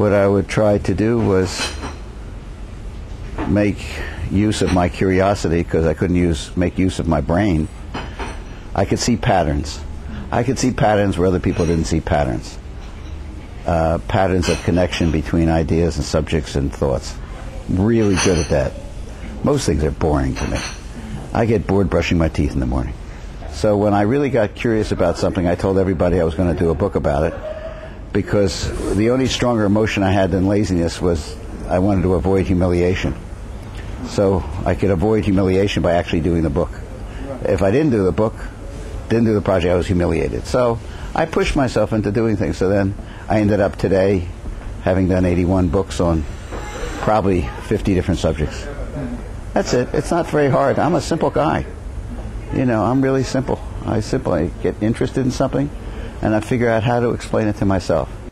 what I would try to do was make use of my curiosity because I couldn't use make use of my brain. I could see patterns. I could see patterns where other people didn't see patterns. Uh, patterns of connection between ideas and subjects and thoughts. Really good at that. Most things are boring to me. I get bored brushing my teeth in the morning. So when I really got curious about something, I told everybody I was going to do a book about it because the only stronger emotion I had than laziness was I wanted to avoid humiliation. So I could avoid humiliation by actually doing the book. If I didn't do the book, didn't do the project, I was humiliated. So I pushed myself into doing things. So then I ended up today having done 81 books on probably 50 different subjects. That's it. It's not very hard. I'm a simple guy. You know, I'm really simple. I simply get interested in something and I figure out how to explain it to myself.